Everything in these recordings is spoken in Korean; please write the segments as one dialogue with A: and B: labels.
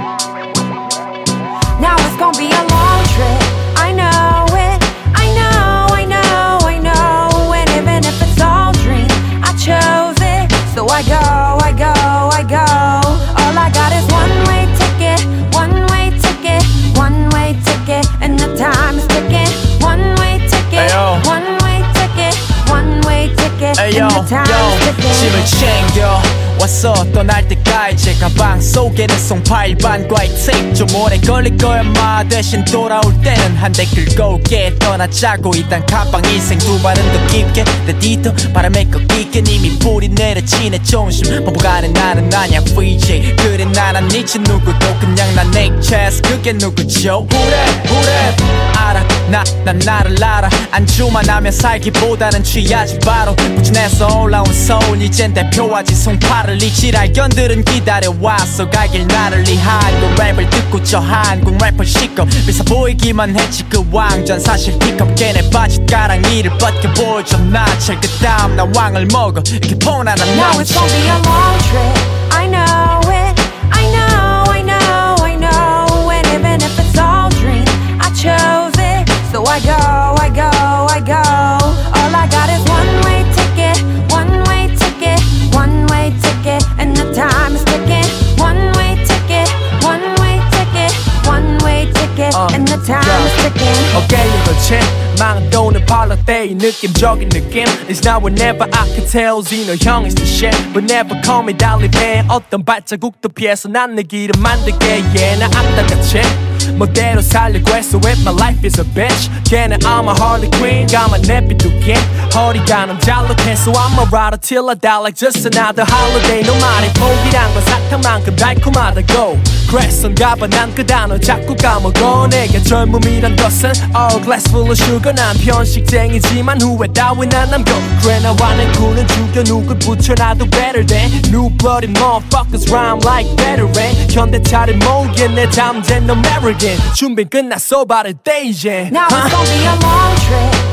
A: Bye. Is ticking.
B: 짐을 챙겨 왔어. 떠날 때까지 가방 속에는 송파일반과 이 테이프 좀 오래 걸릴 거야 마. 대신 돌아올 때는 한 대 긁고 올게 떠나자고. 일단 가방 인생 두 발은 더 깊게. 내 뒤도 바람에 꺾이게. 이미 뿌리 내려치네. 조심 바보가는 나는 아냐 VJ 그래 나란 니치 누구도 그냥 난 네이체스. 그게 누구죠? 후랩 후랩 알아 나, 난 나를 알아. 안주만 하면 살기보다는 취하지 바로. 부진해서 올라온 서울 이젠 대표하지 송파를 이 지랄견들은 기다려왔어. 가길 나를 이 한국 랩을 듣고 저 한국 래퍼 시끄. 비싸 보이기만 했지 그 왕전. 사실 픽업 걔네 바지 가랑 이를 벗겨 보여줘 나철 그 다음 나 왕을 먹어. 이렇게
A: it's
B: 남친
C: 어깨에 걸친 망 도는 발라대 이 느낌적인 느낌 It's now or never I can tell Zeno 형 is the shit But never call me 달리 배 어떤 발자국도 피해서 난 내 길을 만들게 yeah 나 악당같이 멋대로 살려고 했어 with my life is a bitch 걔는 I'm a Harley Quinn 가만 내비두긴 허리가 넌 잘록해서 I'm a rider till I die like just another holiday 너 말이 포기란 건 사탕만큼 달콤하다고 그랬었가 봐난 그 단어 자꾸 까먹어 내게 젊음이란 것은 all glass full of sugar 난 편식쟁이지만 후회 따윈 안 남겨 그래 나와 내 구는 죽여 누굴 붙여놔도 better than new blooded motherfuckers rhyme like veteran 현대 차린 모기에 내 잠재 no American 준비 끝났어 바를 때 이제
A: Now
C: huh?
A: it's gonna be a long trip.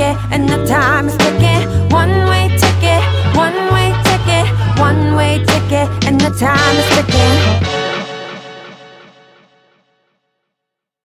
A: Ticket, and the time is ticking. One way ticket, one way ticket, one way ticket, and the time is ticking.